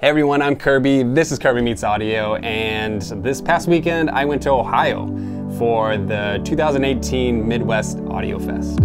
Hey everyone, I'm Kirby. This is Kirby Meets Audio, and this past weekend I went to Ohio for the 2018 Midwest Audiofest.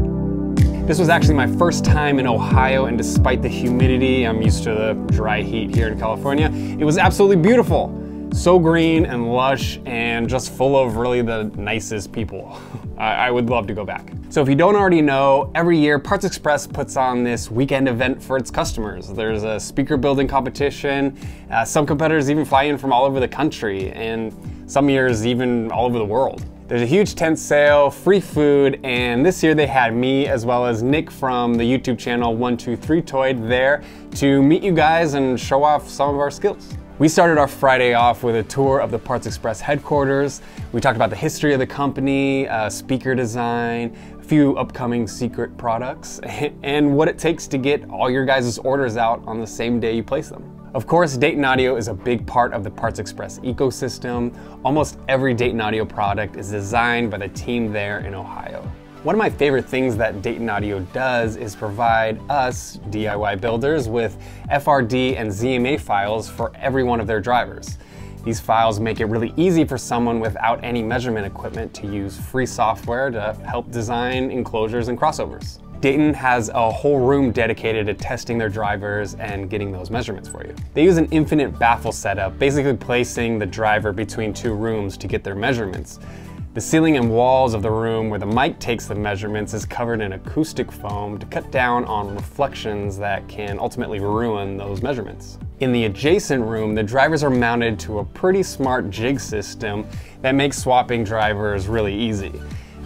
This was actually my first time in Ohio, and despite the humidity, I'm used to the dry heat here in California, it was absolutely beautiful. So green and lush and just full of really the nicest people. I, I would love to go back. So if you don't already know, every year Parts Express puts on this weekend event for its customers. There's a speaker building competition. Uh, some competitors even fly in from all over the country and some years even all over the world. There's a huge tent sale, free food, and this year they had me as well as Nick from the YouTube channel 123Toid there to meet you guys and show off some of our skills. We started our Friday off with a tour of the Parts Express headquarters. We talked about the history of the company, uh, speaker design, few upcoming secret products, and what it takes to get all your guys' orders out on the same day you place them. Of course, Dayton Audio is a big part of the Parts Express ecosystem. Almost every Dayton Audio product is designed by the team there in Ohio. One of my favorite things that Dayton Audio does is provide us, DIY builders, with FRD and ZMA files for every one of their drivers. These files make it really easy for someone without any measurement equipment to use free software to help design enclosures and crossovers. Dayton has a whole room dedicated to testing their drivers and getting those measurements for you. They use an infinite baffle setup, basically placing the driver between two rooms to get their measurements. The ceiling and walls of the room where the mic takes the measurements is covered in acoustic foam to cut down on reflections that can ultimately ruin those measurements. In the adjacent room, the drivers are mounted to a pretty smart jig system that makes swapping drivers really easy.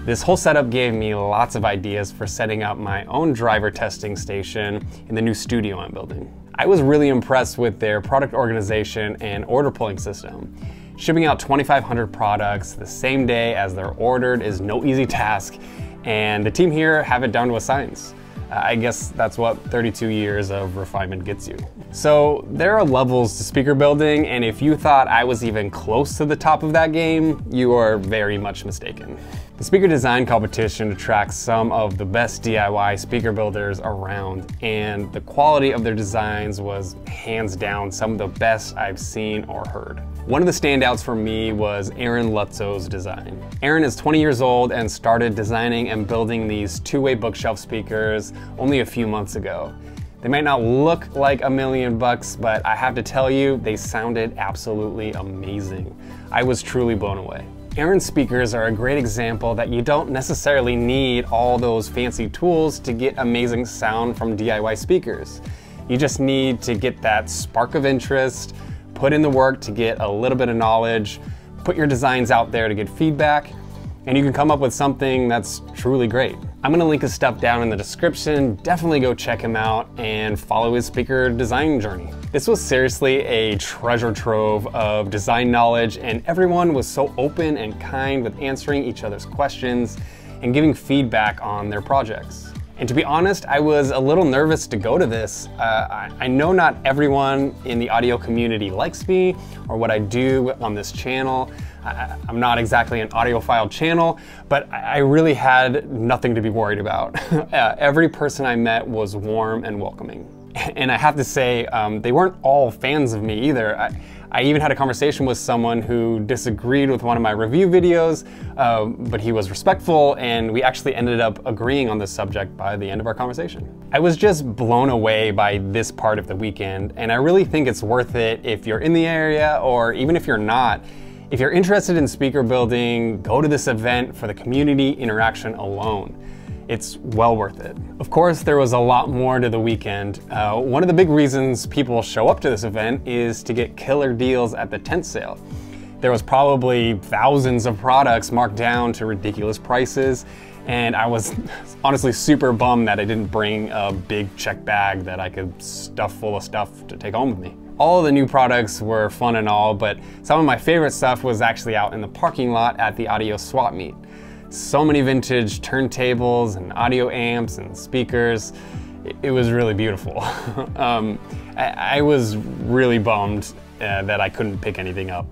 This whole setup gave me lots of ideas for setting up my own driver testing station in the new studio I'm building. I was really impressed with their product organization and order pulling system. Shipping out 2,500 products the same day as they're ordered is no easy task, and the team here have it down to a science. I guess that's what 32 years of refinement gets you. So there are levels to speaker building, and if you thought I was even close to the top of that game, you are very much mistaken. The speaker design competition attracts some of the best DIY speaker builders around, and the quality of their designs was hands down some of the best I've seen or heard. One of the standouts for me was Aaron Lutzo's design. Aaron is 20 years old and started designing and building these two-way bookshelf speakers only a few months ago. They might not look like a million bucks, but I have to tell you, they sounded absolutely amazing. I was truly blown away. Aaron speakers are a great example that you don't necessarily need all those fancy tools to get amazing sound from DIY speakers. You just need to get that spark of interest, put in the work to get a little bit of knowledge, put your designs out there to get feedback, and you can come up with something that's truly great. I'm gonna link his stuff down in the description. Definitely go check him out and follow his speaker design journey. This was seriously a treasure trove of design knowledge and everyone was so open and kind with answering each other's questions and giving feedback on their projects. And to be honest, I was a little nervous to go to this. Uh, I, I, know not everyone in the audio community likes me or what I do on this channel. I, am not exactly an audiophile channel, but I really had nothing to be worried about. uh, every person I met was warm and welcoming. And I have to say, um, they weren't all fans of me either. I, I even had a conversation with someone who disagreed with one of my review videos, uh, but he was respectful and we actually ended up agreeing on this subject by the end of our conversation. I was just blown away by this part of the weekend and I really think it's worth it if you're in the area or even if you're not. If you're interested in speaker building, go to this event for the community interaction alone it's well worth it. Of course, there was a lot more to the weekend. Uh, one of the big reasons people show up to this event is to get killer deals at the tent sale. There was probably thousands of products marked down to ridiculous prices, and I was honestly super bummed that I didn't bring a big check bag that I could stuff full of stuff to take home with me. All the new products were fun and all, but some of my favorite stuff was actually out in the parking lot at the audio swap meet so many vintage turntables and audio amps and speakers. It, was really beautiful. um, I, I, was really bummed uh, that I couldn't pick anything up.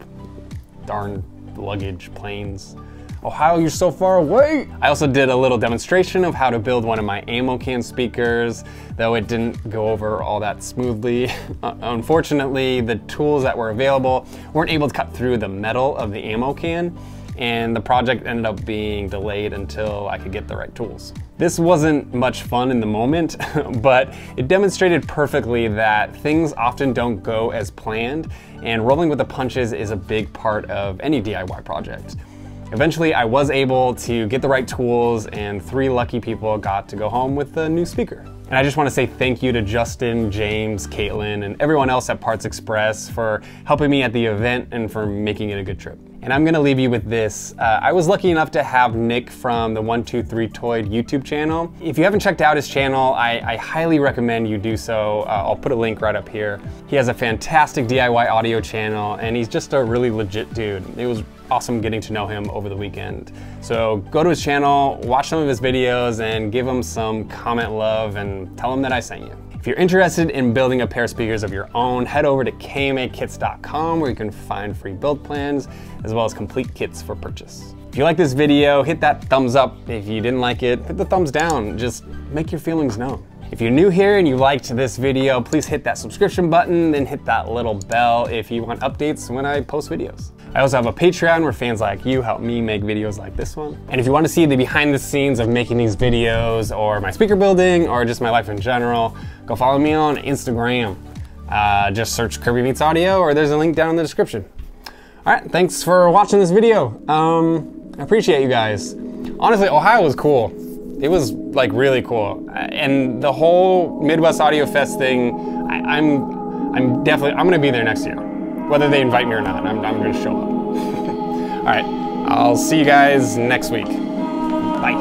Darn luggage, planes. Ohio, you're so far away. I also did a little demonstration of how to build one of my ammo can speakers, though it didn't go over all that smoothly. Unfortunately, the tools that were available weren't able to cut through the metal of the ammo can, and the project ended up being delayed until I could get the right tools. This wasn't much fun in the moment, but it demonstrated perfectly that things often don't go as planned, and rolling with the punches is a big part of any DIY project. Eventually, I was able to get the right tools, and three lucky people got to go home with a new speaker. And I just want to say thank you to Justin, James, Caitlin, and everyone else at Parts Express for helping me at the event and for making it a good trip. And I'm gonna leave you with this. Uh, I was lucky enough to have Nick from the 123Toid YouTube channel. If you haven't checked out his channel, I, I highly recommend you do so. Uh, I'll put a link right up here. He has a fantastic DIY audio channel and he's just a really legit dude. It was awesome getting to know him over the weekend. So go to his channel, watch some of his videos, and give him some comment love and tell him that I sent you. If you're interested in building a pair of speakers of your own, head over to kmakits.com where you can find free build plans as well as complete kits for purchase. If you like this video, hit that thumbs up. If you didn't like it, hit the thumbs down. Just make your feelings known. If you're new here and you liked this video, please hit that subscription button, then hit that little bell if you want updates when I post videos. I also have a Patreon where fans like you help me make videos like this one. And if you want to see the behind the scenes of making these videos or my speaker building or just my life in general, go follow me on Instagram. Uh, just search Kirby Meets Audio or there's a link down in the description. All right, thanks for watching this video. Um, I appreciate you guys. Honestly, Ohio was cool. It was like really cool. And the whole Midwest Audiofest thing, I, I'm, I'm definitely, I'm gonna be there next year. Whether they invite me or not, I'm, I'm gonna show up. All right, I'll see you guys next week. Bye.